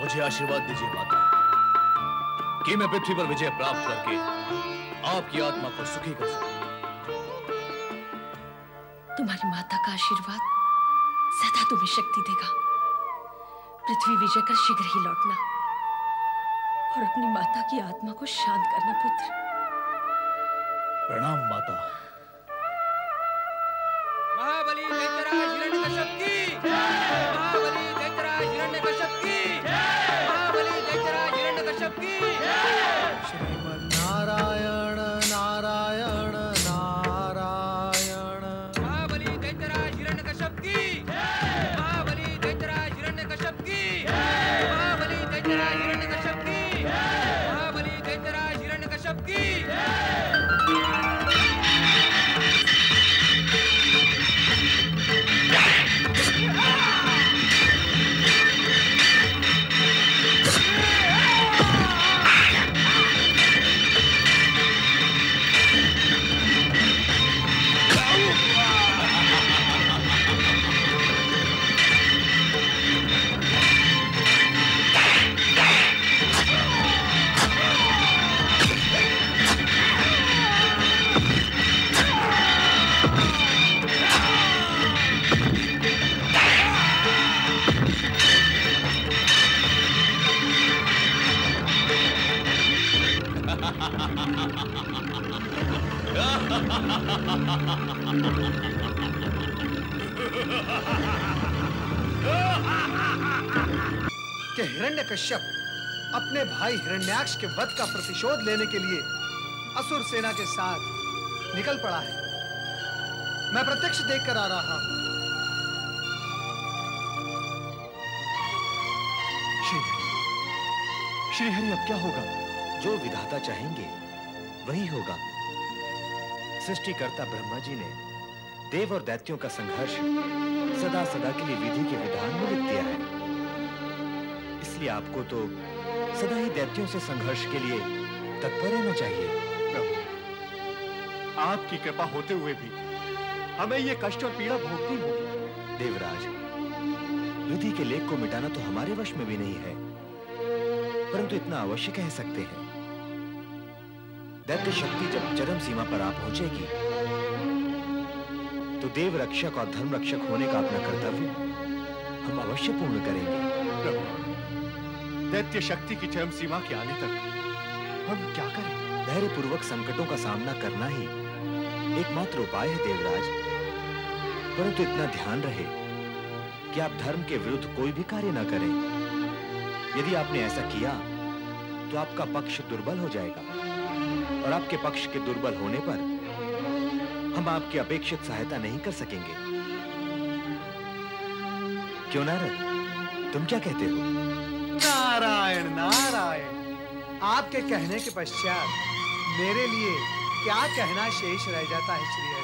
मुझे आशीर्वाद दीजिए माता। कि मैं पृथ्वी पर विजय प्राप्त करके आपकी आत्मा को सुखी कर सकूँ। तुम्हारी माता का आशीर्वाद सदा तुम्हें शक्ति देगा। पृथ्वी विजय कर शीघ्र ही लौटना और अपनी माता की आत्मा को शांत करना पुत्र। प्रणाम माता। महाबली दैत्यराज हिरण्यकश्यप की। महाबली हिरण्यकश्यप की। कि हिरण्यकश्यप अपने भाई हिरण्याक्ष के वध का प्रतिशोध लेने के लिए असुर सेना के साथ निकल पड़ा है। मैं प्रत्यक्ष देखकर आ रहा हूँ। श्रीहरि श्रीहरि, अब क्या होगा? जो विधाता चाहेंगे। वही होगा। सृष्टिकर्ता ब्रह्मा जी ने देव और दैत्यों का संघर्ष सदा सदा के लिए विधि के विधान में लिख दिया है। इसलिए आपको तो सदा ही दैत्यों से संघर्ष के लिए तत्पर रहना चाहिए। आपकी कृपा होते हुए भी हमें ये कष्ट और पीड़ा भोगनी होगी। देवराज, विधि के लेख को मिटाना तो हमारे वश में भी नहीं है, परंतु इतना अवश्य कह सकते हैं। दैत्य शक्ति जब चरम सीमा पर आ पहुंचेगी तो देव रक्षक और धर्म रक्षक होने का अपना कर्तव्य हम अवश्य पूर्ण करेंगे। प्रभु दैत्य शक्ति की चरम सीमा के आने तक हम क्या करें? धैर्य पूर्वक संकटों का सामना करना ही एकमात्र उपाय है देवराज। परंतु इतना ध्यान रहे कि आप धर्म के विरुद्ध कोई भी कार्य न करें। यदि आपने ऐसा किया तो आपका पक्ष दुर्बल हो जाएगा। और आपके पक्ष के दुर्बल होने पर हम आपकी अपेक्षित सहायता नहीं कर सकेंगे। क्यों नारद तुम क्या कहते हो? नारायण नारायण, आपके कहने के पश्चात मेरे लिए क्या कहना शेष रह जाता है, श्री